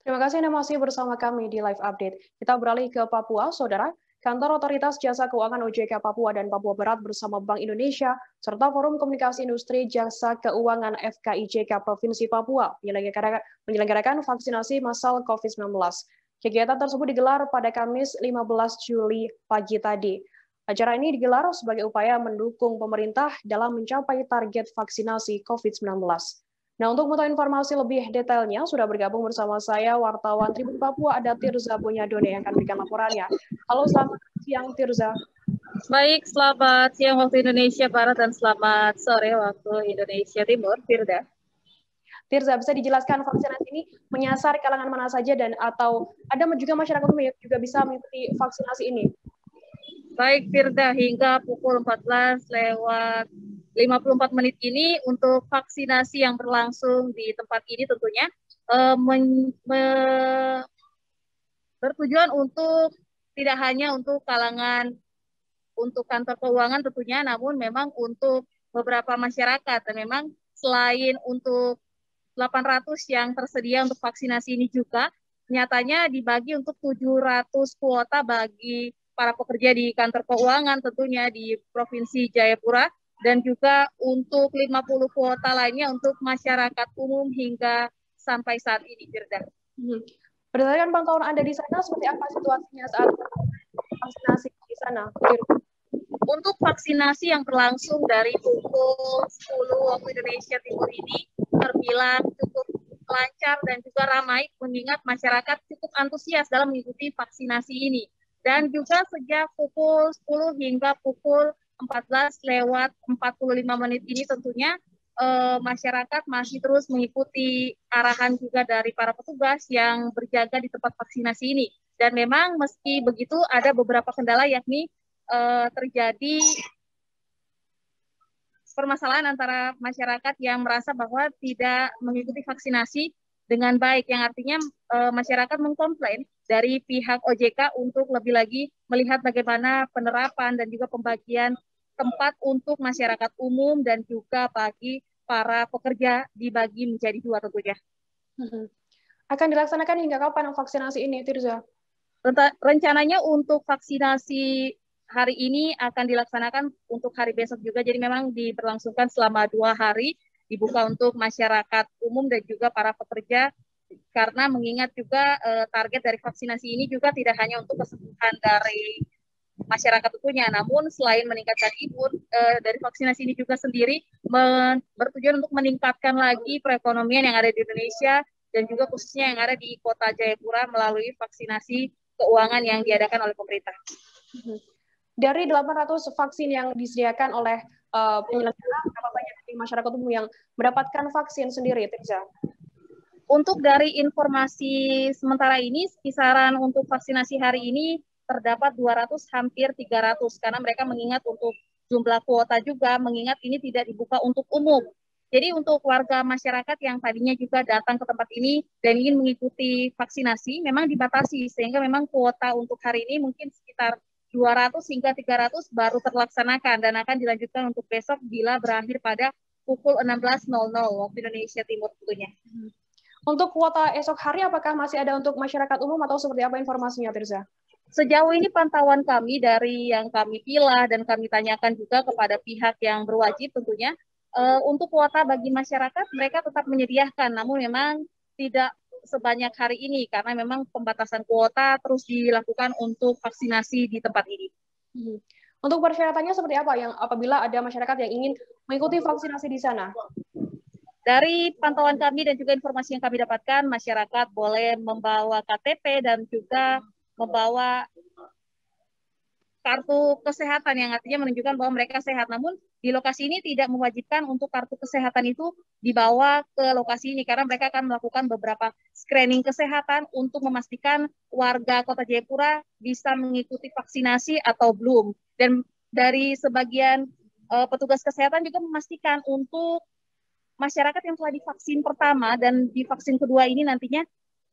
Terima kasih Anda masih bersama kami di Live Update. Kita beralih ke Papua, Saudara. Kantor Otoritas Jasa Keuangan OJK Papua dan Papua Barat bersama Bank Indonesia serta Forum Komunikasi Industri Jasa Keuangan FKIJK Provinsi Papua menyelenggarakan vaksinasi massal COVID-19. Kegiatan tersebut digelar pada Kamis 15 Juli pagi tadi. Acara ini digelar sebagai upaya mendukung pemerintah dalam mencapai target vaksinasi COVID-19. Nah, untuk mengetahui informasi lebih detailnya, sudah bergabung bersama saya wartawan Tribun Papua, ada Tirza Done yang akan berikan laporannya. Halo, selamat siang Tirza. Baik, selamat siang waktu Indonesia Barat dan selamat sore waktu Indonesia Timur, Firda. Tirza, bisa dijelaskan vaksinasi ini menyasar kalangan mana saja dan atau ada juga masyarakat juga bisa mengikuti vaksinasi ini? Baik, Firda, hingga pukul 14 lewat 54 menit ini untuk vaksinasi yang berlangsung di tempat ini tentunya uh, men, me, bertujuan untuk tidak hanya untuk kalangan untuk kantor keuangan tentunya namun memang untuk beberapa masyarakat. Dan memang selain untuk 800 yang tersedia untuk vaksinasi ini juga nyatanya dibagi untuk 700 kuota bagi para pekerja di kantor keuangan tentunya di Provinsi Jayapura dan juga untuk 50 kuota lainnya untuk masyarakat umum hingga sampai saat ini, Firda. Hmm. Berdasarkan pantauan Anda di sana, seperti apa situasinya saat vaksinasi di sana? Untuk vaksinasi yang berlangsung dari pukul 10 waktu Indonesia Timur ini terbilang cukup lancar dan juga ramai mengingat masyarakat cukup antusias dalam mengikuti vaksinasi ini. Dan juga sejak pukul 10 hingga pukul 14 lewat 45 menit ini tentunya eh, masyarakat masih terus mengikuti arahan juga dari para petugas yang berjaga di tempat vaksinasi ini. Dan memang meski begitu ada beberapa kendala yakni eh, terjadi permasalahan antara masyarakat yang merasa bahwa tidak mengikuti vaksinasi dengan baik yang artinya e, masyarakat mengkomplain dari pihak OJK untuk lebih lagi melihat bagaimana penerapan dan juga pembagian tempat untuk masyarakat umum dan juga bagi para pekerja dibagi menjadi dua tentunya. Hmm. Akan dilaksanakan hingga kapan vaksinasi ini, Tirza? Rencananya untuk vaksinasi hari ini akan dilaksanakan untuk hari besok juga. Jadi memang diberlangsungkan selama dua hari, dibuka untuk masyarakat umum dan juga para pekerja karena mengingat juga eh, target dari vaksinasi ini juga tidak hanya untuk kesembuhan dari masyarakat tentunya. Namun selain meningkatkan imun eh, dari vaksinasi ini juga sendiri bertujuan untuk meningkatkan lagi perekonomian yang ada di Indonesia dan juga khususnya yang ada di Kota Jayapura melalui vaksinasi keuangan yang diadakan oleh pemerintah. Dari 800 vaksin yang disediakan oleh uh, penyelenggara, berapa banyak dari masyarakat umum yang mendapatkan vaksin sendiri, Tirza? Untuk dari informasi sementara ini, kisaran untuk vaksinasi hari ini terdapat 200 hampir 300 karena mereka mengingat untuk jumlah kuota juga mengingat ini tidak dibuka untuk umum. Jadi untuk warga masyarakat yang tadinya juga datang ke tempat ini dan ingin mengikuti vaksinasi memang dibatasi sehingga memang kuota untuk hari ini mungkin sekitar 200 hingga 300 baru terlaksanakan dan akan dilanjutkan untuk besok bila berakhir pada pukul 16.00 waktu Indonesia Timur tentunya. Untuk kuota esok hari apakah masih ada untuk masyarakat umum atau seperti apa informasinya Tirza? Sejauh ini pantauan kami dari yang kami pilah dan kami tanyakan juga kepada pihak yang berwajib tentunya uh, untuk kuota bagi masyarakat mereka tetap menyediakan namun memang tidak sebanyak hari ini karena memang pembatasan kuota terus dilakukan untuk vaksinasi di tempat ini. Hmm. Untuk persyaratannya seperti apa yang apabila ada masyarakat yang ingin mengikuti vaksinasi di sana? Dari pantauan kami dan juga informasi yang kami dapatkan, masyarakat boleh membawa KTP dan juga membawa kartu kesehatan yang artinya menunjukkan bahwa mereka sehat. Namun di lokasi ini tidak mewajibkan untuk kartu kesehatan itu dibawa ke lokasi ini karena mereka akan melakukan beberapa screening kesehatan untuk memastikan warga Kota Jayapura bisa mengikuti vaksinasi atau belum. Dan dari sebagian uh, petugas kesehatan juga memastikan untuk masyarakat yang telah divaksin pertama dan divaksin kedua ini nantinya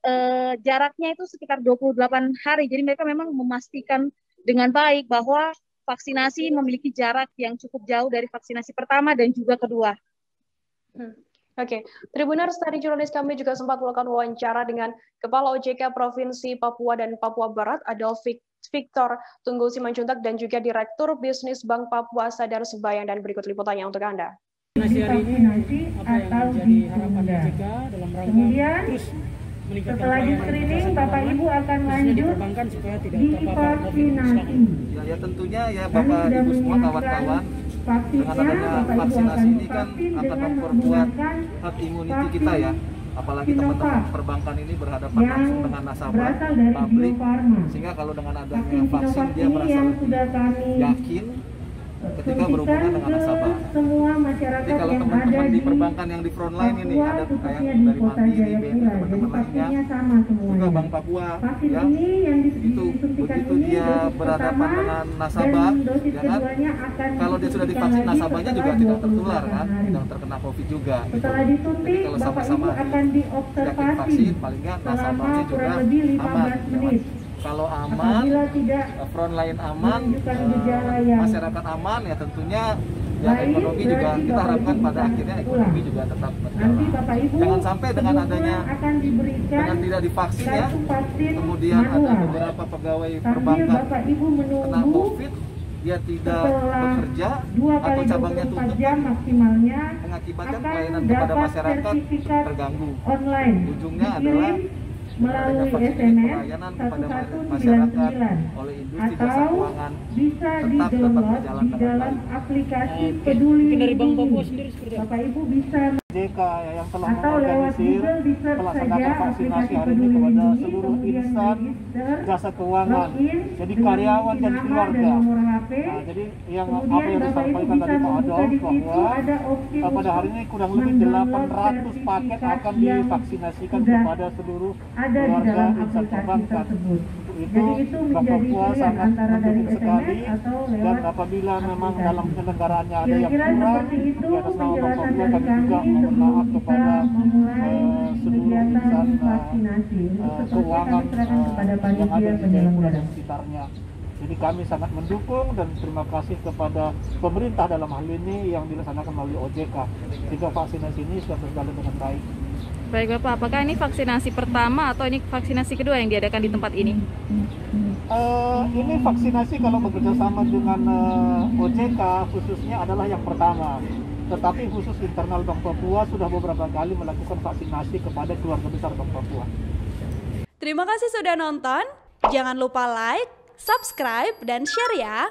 eh, jaraknya itu sekitar 28 hari. Jadi mereka memang memastikan dengan baik bahwa vaksinasi memiliki jarak yang cukup jauh dari vaksinasi pertama dan juga kedua. Hmm. Oke, Tribuners tadi jurnalis kami juga sempat melakukan wawancara dengan Kepala OJK Provinsi Papua dan Papua Barat, Adolf Victor Tunggu Simanjuntak, dan juga Direktur Bisnis Bank Papua Sadar Sebayang, dan berikut liputannya untuk Anda. Vaksinasi atau ditunda. Kemudian, setelah di screening, Bapak Ibu akan lanjut di vaksinasi. Ya, ya tentunya ya Bapak Ibu semua kawan-kawan. dengan adanya vaksinasi ini kan akan memperkuat hak imuniti kita ya. Apalagi teman-teman perbankan ini berhadapan langsung dengan nasabah publik. Sehingga kalau dengan adanya vaksin dia merasa yakin ketika berhubungan dengan nasabah. Semua masyarakat Jadi kalau teman-teman di perbankan yang di front line ini ada kayak dari Mandiri, BNI, teman-teman lainnya, juga Bank Papua, ya itu begitu dia berhadapan dengan nasabah, ya kan? Kalau dia sudah divaksin, nasabahnya juga tidak tertular kan, tidak terkena COVID juga. Gitu. Jadi kalau sama-sama yakin vaksin, paling nggak nasabahnya juga aman. Kalau aman, tidak line aman, uh, masyarakat aman ya tentunya ya ekonomi juga kita harapkan pada akhirnya ekonomi juga tetap berjalan. Jangan sampai dengan adanya dengan tidak divaksin ya, kemudian ada beberapa pegawai perbankan kena COVID, dia tidak bekerja atau cabangnya tutup mengakibatkan pelayanan kepada masyarakat terganggu. Ujungnya adalah melalui SMS 1199 atau bisa di-download di dalam aplikasi peduli lindungi. Bapak Ibu bisa JK yang telah bisa saja vaksinasi hari ini kepada seluruh insan jasa keuangan, jadi karyawan dan keluarga. Nah, jadi yang apa yang disampaikan tadi Pak Adolf bahwa pada hari ini kurang lebih 800 paket akan divaksinasikan kepada seluruh keluarga insan perbankan itu, Papua sangat mendukung sekali dan apabila memang dalam penyelenggaraannya ada yang kurang di atas nama Bank Papua kami juga mohon maaf kepada uh, seluruh insan uh, keuangan uh, yang ada di Jayapura dan sekitarnya. Jadi kami sangat mendukung dan terima kasih kepada pemerintah dalam hal ini yang dilaksanakan melalui OJK sehingga vaksinasi ini sudah berjalan dengan baik. Baik Bapak, apakah ini vaksinasi pertama atau ini vaksinasi kedua yang diadakan di tempat ini? Uh, ini vaksinasi kalau bekerja sama dengan uh, eh, OJK khususnya adalah yang pertama. Tetapi khusus internal Bank Papua sudah beberapa kali melakukan vaksinasi kepada keluarga besar Bank Papua. Terima kasih sudah nonton. Jangan lupa like, subscribe, dan share ya.